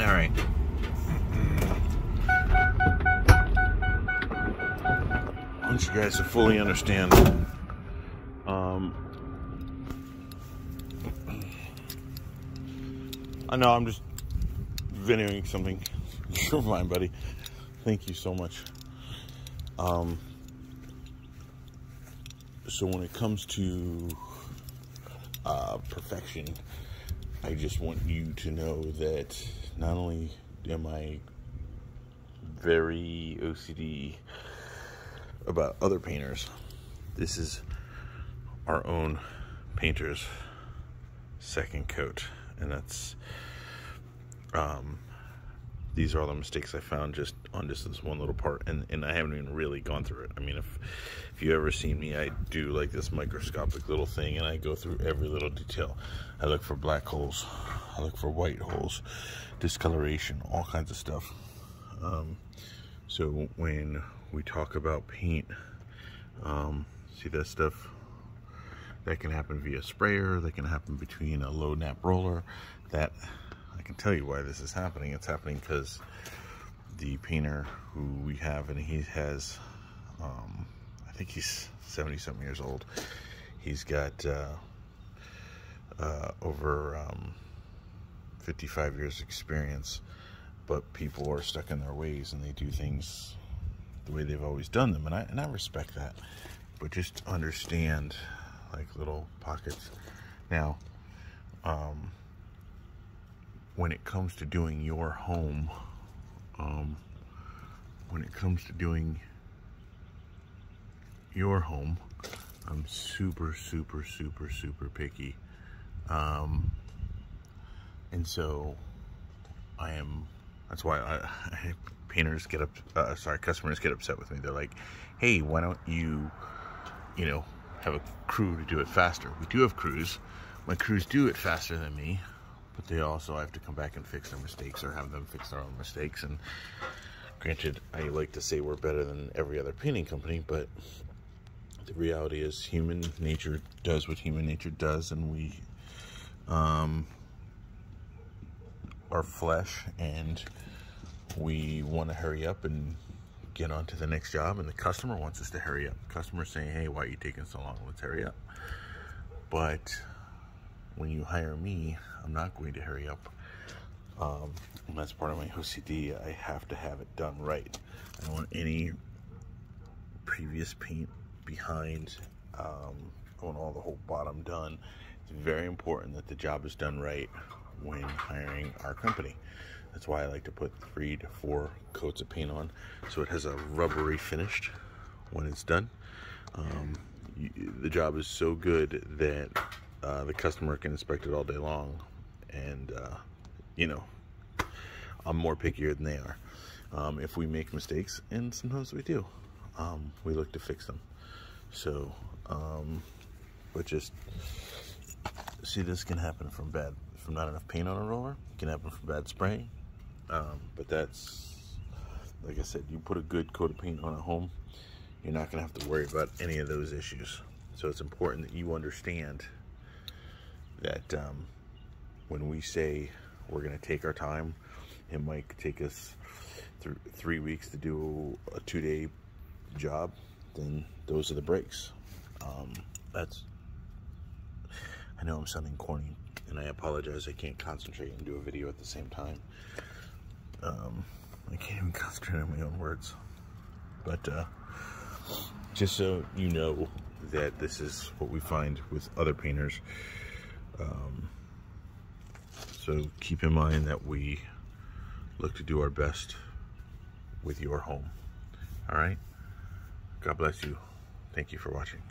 All right. I want you guys to fully understand. Um, I know I'm just videoing something. You're fine, buddy. Thank you so much. Um, so when it comes to uh, perfection, I just want you to know that not only am I very OCD about other painters, this is our own painter's second coat, and that's um, these are all the mistakes I found just on just this one little part and, and I haven't even really gone through it. I mean if if you ever seen me I do like this microscopic little thing and I go through every little detail. I look for black holes, I look for white holes, discoloration, all kinds of stuff. Um, so when we talk about paint, um, see that stuff that can happen via sprayer, that can happen between a low nap roller, that can tell you why this is happening. It's happening because the painter who we have, and he has, um, I think he's 70 something years old. He's got uh, uh, over um, 55 years experience, but people are stuck in their ways and they do things the way they've always done them. And I, and I respect that, but just understand like little pockets. Now, um, when it comes to doing your home, um, when it comes to doing your home, I'm super, super, super, super picky. Um, and so I am, that's why I, I painters get up, uh, sorry, customers get upset with me. They're like, hey, why don't you, you know, have a crew to do it faster? We do have crews. My crews do it faster than me but they also have to come back and fix their mistakes or have them fix their own mistakes. And granted, I like to say we're better than every other painting company, but the reality is human nature does what human nature does, and we um, are flesh, and we want to hurry up and get on to the next job, and the customer wants us to hurry up. The Customer saying, hey, why are you taking so long? Let's hurry up. But when you hire me, I'm not going to hurry up. Um, and that's part of my OCD. I have to have it done right. I don't want any previous paint behind. Um, I want all the whole bottom done. It's very important that the job is done right when hiring our company. That's why I like to put three to four coats of paint on so it has a rubbery finish when it's done. Um, the job is so good that uh, the customer can inspect it all day long and uh, you know I'm more pickier than they are. Um, if we make mistakes and sometimes we do um, we look to fix them. So um, but just see this can happen from bad from not enough paint on a roller it can happen from bad spraying. Um, but that's like I said you put a good coat of paint on a home you're not gonna have to worry about any of those issues. So it's important that you understand that um, when we say we're going to take our time, it might take us th three weeks to do a two-day job, then those are the breaks. Um, that's, I know I'm sounding corny, and I apologize. I can't concentrate and do a video at the same time. Um, I can't even concentrate on my own words. But uh, just so you know that this is what we find with other painters. Um, so keep in mind that we look to do our best with your home. All right? God bless you. Thank you for watching.